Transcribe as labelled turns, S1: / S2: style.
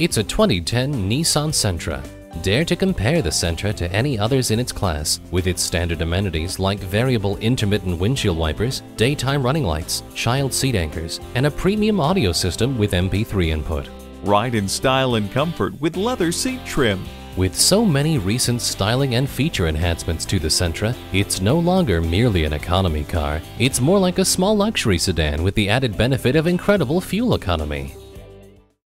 S1: It's a 2010 Nissan Sentra. Dare to compare the Sentra to any others in its class with its standard amenities like variable intermittent windshield wipers, daytime running lights, child seat anchors, and a premium audio system with MP3 input.
S2: Ride in style and comfort with leather seat trim.
S1: With so many recent styling and feature enhancements to the Sentra, it's no longer merely an economy car. It's more like a small luxury sedan with the added benefit of incredible fuel economy.